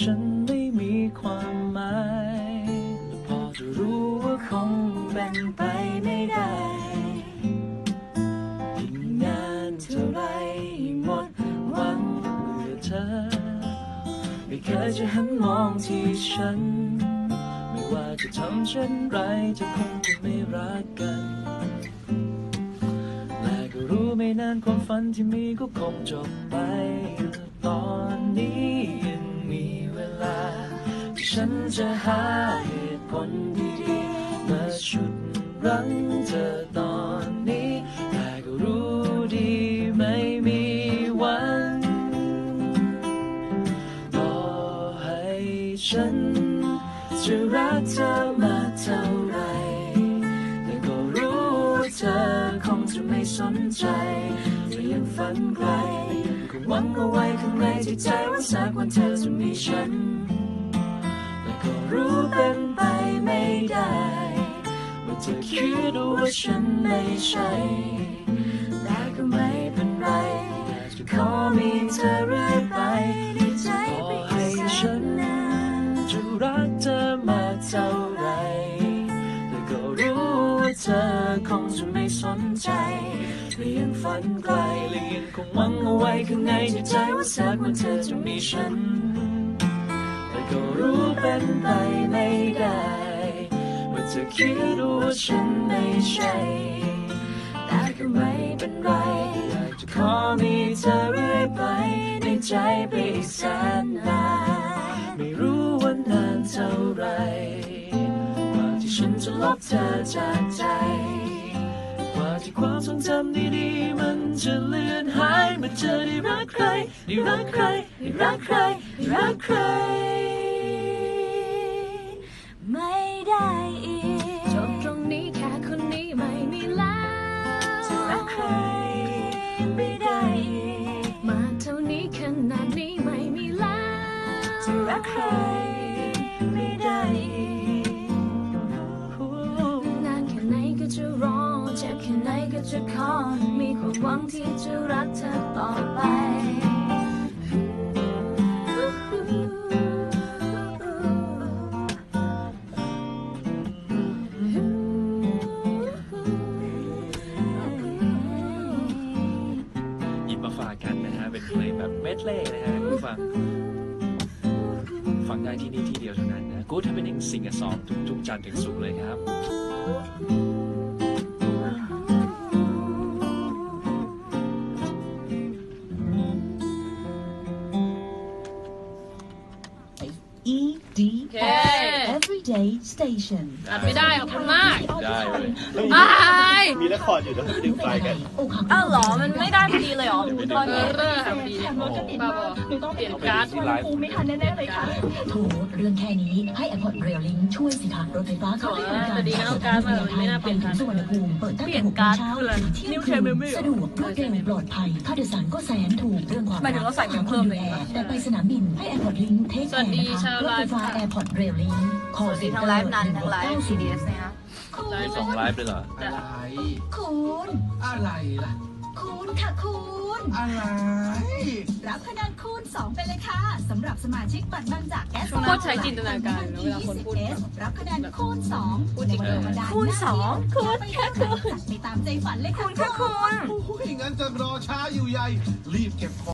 ฉันไม่มีความหมายและพอจะรู้ว่าคงเป็นไปไม่ได้ยิ่งนานเท่าไรยิ่งหมดหวังเมื่อเธอ ไม่เคยจะหันมองที่ฉัน ไม่ว่าจะทำเช่นไรจะคงจะไม่รักกันและก็รู้ไม่นานความฝันที่มีก็คงจบไปและตอนนี้ยังมี ลาที่ฉันจะหาเหตุผลดีๆมาชุดรั้งเธอตอนนี้แต่ก็รู้ดีไม่มีวันต่อให้ฉันจะรักเธอมาเท่าไรแต่ก็รู้ว่าเธอคงจะไม่สนใจจะยังฝันไกล หวังเอาไว้ข้างในที่ใจว่าสักวันเธอจะมีฉัน แต่ก็รู้เป็นไปไม่ได้ว่าเธอคิดว่าฉันไม่ใช่ แต่ก็ไม่ และยังฝันไกลและยังคงหวังเอาไว้ข้างในในใจว่าสักวันเธอจะมีฉัน แต่ก็รู้เป็นไปไม่ได้ว่าเธอคิดว่าฉันไม่ใช่แต่ก็ไม่เป็นไรอยากจะขอมีเธอเรื่อยไปในใจไปอีกแสนนานไม่รู้ว่านานเท่าไรกว่าที่ฉันจะลบเธอจากใจ ที่ความทรงจำดีๆมันจะเลือนหายเมื่อเธอได้รักใครได้รักใครได้รักใครได้รักใคร ไม่ได้อีกจบตรงนี้แค่คนนี้ไม่มีแล้วจะรักใครไม่ได้อีกมาเท่านี้ขนาดนี้ไม่มีแล้วจะรักใคร จะขอ มีความหวังที่จะรักเธอต่อไปหยิบมาฝากกันนะฮะ เป็นเพลงแบบเมดเล่นะฮะคุณฟังฟังได้ที่นี่ที่เดียวเท่านั้นนะ Good Happening Sing a Song ทุกทุกจันทร์ถึงศุกร์เลยครับ Everyday Station ตัดไม่ได้ขอบคุณมาก ได้เลยบายมี ละครอยู่เดี๋ยวไปดึงไฟกันอ้าวเหรอ มันไม่ได้พอดีเลยเหรอเออเริ่มทำดีบ้าบองเปลี่ยนการ์ดที่ไลฟ์ไม่ทันแน่ๆเลยค่ะโถเรื่องแค่นี้ให้ Airport Rail Link ช่วยสิคะรถไฟฟ้าเข้าให้บริการดีนะเอาการ์ดมาไม่น่าเปลี่ยนการ์ดสุวรรณภูมิเปิดตั้งเปลี่แต่ยนหกโมการ์งดเช้าถึงเที่ยงนิ้วคืใช้นเมมโมรี่สะดวกรวดเร็วปลอดภัยค่าโดยสารก็แสนถูกเรื่องความหมายถึงเราใส่เพิ่มเลยแต่ไปสนามบินให้ Airport Link เทคสวัสดีนะคะรถไฟฟ้า Airport Rail Link สวัสดีทั้งไลฟ์นั้นทั้งไลฟ์ CDS นะคะ มีสองไลฟ์เลยเหรอ อะไร คุณอะไรล่ะ คุณค่ะคุณอะไร รับคะแนนคูณ2ไปเลยค่ะสำหรับสมาชิกบัตรบางจากแอสโคตรใช้จินตนาการเวลาคนพูดรับคะแนนคูณ2พูดจริงเลยคูณสองคูณแค่คูณจัดไปตามใจฝันเลยค่ะคูณแค่คูณโอ้ยงั้นจะรอช้าอยู่ใหญ่ รีบเก็บของ